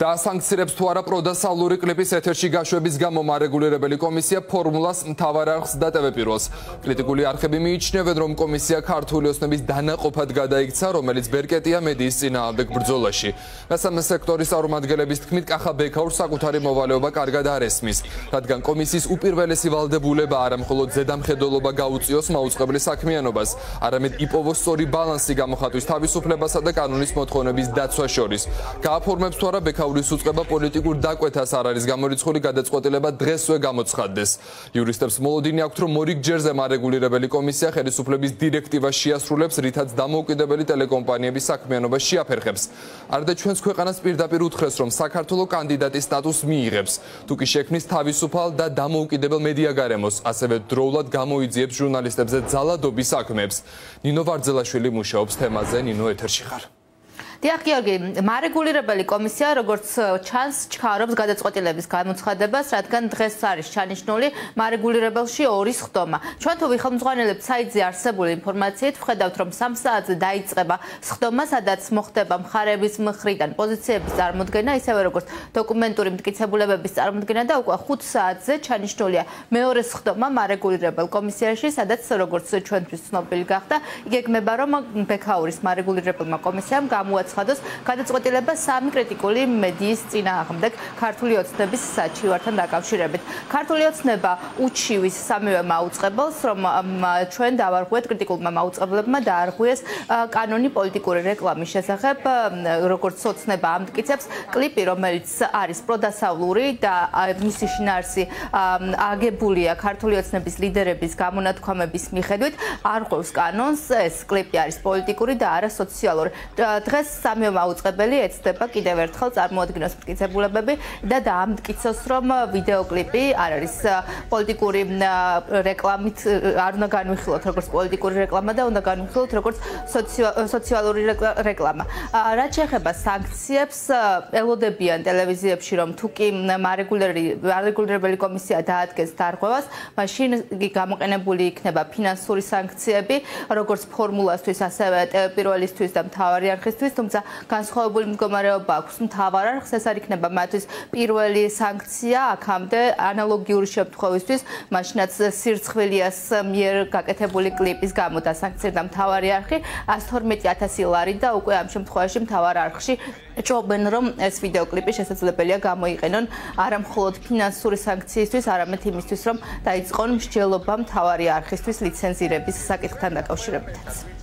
და სანქციებს თუ არა პროდასავლური კლიპის ეთერში გაშვების გამო მარეგულირებელი კომისია ფორმულას მთავარ არხს და TV პირველს. კრიტიკული არხები მიიჩნევენ, რომ კომისია ქართული ოსნების დანაყოფად გადაიქცა, რომელიც ბერკეტია მედიის წინააღმდეგ ბრძოლაში. მესამე სექტორის წარმომადგენლების თქმით, კახა ბექაურს საკუთარი მოვალეობა კარგად არ ესმის, რადგან კომისიის უპირველესი ვალდებულება არა მხოლოდ ზედამხედველობა გაუწიოს მაუწყებლის საქმიანობას, არამედ იპოვოს სწორი ბალანსი გამოხატვის თავისუფლებასა და კანონის მოთხოვნების დაცვა შორის. გააფორმებს თუ არა ბექაური ბრაუნის უწყება პოლიტიკურ დაკვეთას არ არის გამორიცხული გადაწყვეტილება დღესვე გამოცხადდეს. იურისტებს მოლოდინი აქვთ რომ მორიგჯერზე მარეგულირებელი კომისია ხელისუფლების დირექტივას შეასრულებს, რითაც დამოუკიდებელი ტელეკომპანიების საქმიანობა შეაფერხებს. არდა ჩვენს ქვეყანას პირდაპირ უთხრეს რომ საქართველოს კანდიდატის სტატუსს მიიღებს, თუ კი შექმნის თავისუფალ და დამოუკიდებელ მედია გარემოს, ასევე დროულად გამოიძიებს ჟურნალისტებზე ძალადობის საქმეებს. ნინო ვარძელაშვილი მუშაობს თემაზე, ნინო ეთერში ხარ. დიახ გიორგი, მარეგულირებელი კომისია როგორც ჩანს ჩქარობს გადაწყვეტილების გამოცხადებას, რადგან დღეს არის ჩანიშნული მარეგულირებელში ორი სხდომა. ჩვენ თუ ვიხელმძღვანელებთ საიტზე არსებული ინფორმაციით, ვხედავთ, რომ 3 საათზე დაიწყება სხდომა, სადაც მოხდება მხარების მხრიდან პოზიციების წარმოქმნა, ისევე როგორც დოკუმენტური მტკიცებულებების წარმოქმნა და უკვე 5 საათზე ჩანიშნულია მეორე სხდომა მარეგულირებელ კომისიაში, სადაც როგორც ჩვენთვის ცნობილი გახდა, იგეგმება, რომ ბექაურის მარეგულირებელმა კომისიამ გამოაცხადა განაცხადოს გადაწყვეტილება სამი კრიტიკული მედიის წინააღმდეგ ქართული ოცნების საჩივართან დაკავშირებით. ქართული ოცნება უჩივის სამივე მაუწყებელს, რომ ჩვენ დავარღვიეთ კრიტიკულმა მაუწყებლებმა დაარღვიეს კანონი პოლიტიკური რეკლამის შესახებ, როგორც ოცნება ამტკიცებს, კლიპი, რომელიც არის პროდასავლური და მისი შინაარსი აგებულია ქართული ოცნების ლიდერების გამონათქვამების მიხედვით, არღვევს კანონს, ეს კლიპი არის პოლიტიკური და არა სოციალური. დღეს სამი მაუწყებელი ეცდება კიდევ ერთხელ წარმოადგინოს მტკიცებულებები და დაამტკიცოს რომ ვიდეო კლიპი არ არის პოლიტიკური რეკლამით არ უნდა განვიხილოთ როგორც პოლიტიკური რეკლამა და უნდა განვიხილოთ როგორც სოციალური რეკლამა. რაც შეეხება სანქციებს, ელოდებიან ტელევიზიებში რომ თუ კი მარეგულერი მარეგულირებელი კომისია დაადგენს დარღვევას, მაშინ გამოყენებული იქნება ფინანსური სანქციები, როგორც ფორმულასთვის, ასევე ტელეპირველისთვის და მთავარი არხისთვის, თუმცა თუმცა განსხვავებული მდგომარეობა აქვს. მთავარ არხს ეს არ იქნება. მათთვის პირველი სანქცია აქამდე ანალოგიური შემთხვევისთვის. მაშინაც სირცხვილიას მიერ გაკეთებული კლიპის გამო დასანქცირდა მთავარი არხი. 112000 ლარი და უკვე ამ შემთხვევაში მთავარ არხში ჭობენ რომ ეს ვიდეო კლიპი შესაძლებელია გამოიყენონ არა მხოლოდ ფინანსური სანქციისთვის არამედ იმისთვის რომ დაიწყონ მსჯელობა მთავარი არხისთვის ლიცენზირების საკითხთან დაკავშირებითაც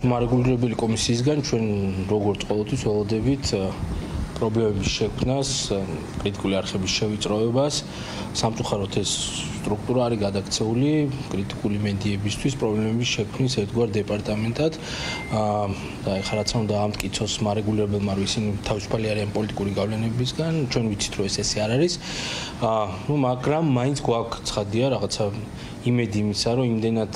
მარეგულირებელი კომისიისგან ჩვენ როგორც ყოველთვის ველოდებით პრობლემების შექმნას, კრიტიკული არხების შევიწროებას, სამწუხაროდ ეს სტრუქტურა არის გადაქცეული კრიტიკული მედიებისთვის პრობლემების შექმნის ერთგვარ დეპარტამენტად. აა და ეხლა რაც უნდა ამტკიცოს მარეგულირებელმა რომ ისინი თავისუფალი არიან პოლიტიკური გავლენებისგან, ჩვენ ვიცით რომ ეს ესე არ არის. აა ნუ მაგრამ მაინც გვაქვს ცხადია რაღაცა იმედი იმისა რომ იმდენად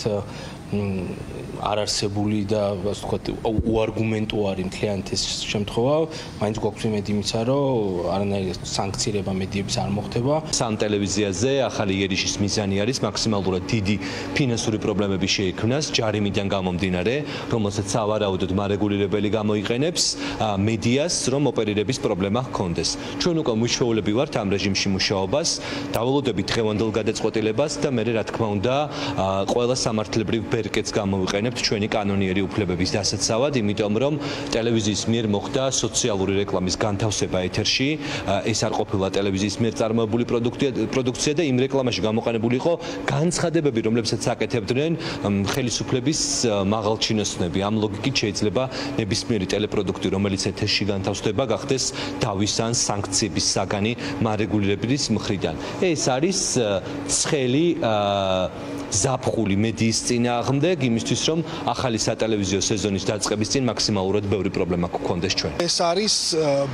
არარსებული და ასე ვთქვათ უარგუმენტუარი მთლიანად ეს შემთხვევა, მაინც გვაქვს იმედი იმისა, რომ არანაირი სანქცირება მედიების არ მოხდება. სამ ტელევიზიაზე ახალი იერიშის მიზანი არის მაქსიმალურად დიდი ფინანსური პრობლემების შეექმნას ჯარიმიდან გამომდინარე, რომელსაც სავარაუდოდ მარეგულირებელი გამოიყენებს მედიას, რომ ოპერირების პრობლემა ჰქონდეს. ჩვენ უკვე მუშაობები ვართ ამ რეჟიმში მუშაობას, დავალოდებით ხევანდელ გადაწყვეტილებას და მე რა თქმა უნდა, ყველა სამართლებრივ გამოვიყენებ ვიღებთ ჩვენი კანონიერი უფლებების დასაცავად, იმიტომ რომ ტელევიზიის მიერ მოხდა სოციალური რეკლამის განთავსება ეთერში. ეს არ ყოფილა ტელევიზიის მიერ წარმოებული პროდუქცია და იმ რეკლამაში გამოყენებული იყო განცხადებები, რომლებსაც აკეთებდნენ ხელისუფლების მაღალჩინოსნები. ამ ლოგიკით შეიძლება ნებისმიერი ტელეპროდუქტი, რომელიც ეთერში განთავსდება, გახდეს დავისან სანქციების საგანი მარეგულირების მხრიდან. ეს არის ცხელი ზაფხული მედიის წინააღმდეგ იმისთვის რომ ახალი სატელევიზიო სეზონის დაწყების წინ მაქსიმალურად ბევრი პრობლემა გქონდეს ჩვენ. ეს არის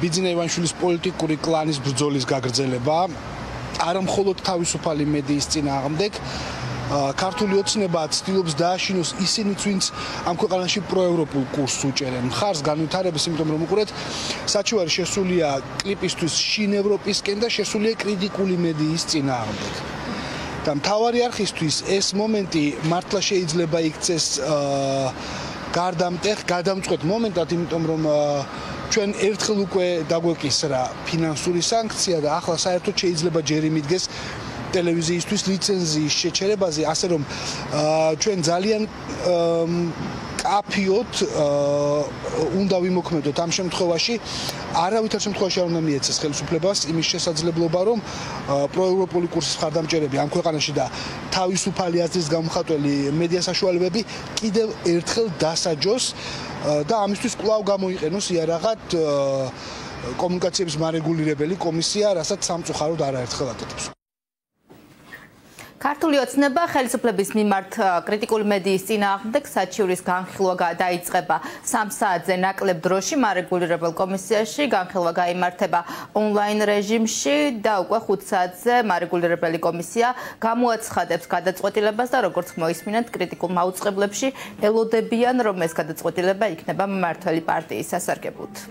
ბიძინა ივანიშვილის პოლიტიკური კლანის ბრძოლის გაგრძელება. არა მხოლოდ თავისუფალი მედიის წინააღმდეგ, ქართული ოცნება ცდილობს დააშინოს ისინიც, ვინც ამ ქვეყანაში პროევროპულ კურსს უჭერენ. მხარს განვითარების, იმიტომ რომ უყურეთ, საჩივარი შესულია კლიპისთვის შინ ევროპისკენ და შესულია კრიტიკული მედიის წინააღმდეგ. და მთავარი არხისთვის ეს მომენტი მართლა შეიძლება იქცეს გარდამტეხ, გადამწყვეტ მომენტად, იმიტომ რომ ჩვენ ერთხელ უკვე დაგვეკისრა ფინანსური სანქცია და ახლა საერთოდ შეიძლება ჯერი მიდგეს ტელევიზიისთვის ლიცენზიის შეჩერებაზე, ასე რომ ჩვენ ძალიან კაფიოთ უნდა ვიმოქმედოთ ამ შემთხვევაში. არავითარ შემთხვევაში არ უნდა მიეცეს ხელისუფლებას იმის შესაძლებლობა, რომ პროევროპული კურსის ხარდამჭერები ამ ქვეყანაში და თავისუფალი აზრის გამხატველი მედია საშუალებები კიდევ ერთხელ დასაჯოს და ამისთვის კვლავ გამოიყენოს იარაღად კომუნიკაციების მარეგულირებელი კომისია, რასაც სამწუხაროდ არაერთხელ აკეთებს. ქართული ოცნება ხელისუფლების მიმართ კრიტიკული მედიის წინააღმდეგ საჩივრის განხილვა დაიწყება. 3 საათზე ნაკლებ დროში მარეგულირებელ კომისიაში განხილვა გამართება ონლაინ რეჟიმში და უკვე 5 საათზე მარეგულირებელი კომისია გამოაცხადებს გადაწყვეტილებას და როგორც მოისმინეთ კრიტიკულ მაუწყებლებში ელოდებიან რომ ეს გადაწყვეტილება იქნება მმართველი პარტიის სასარგებლოდ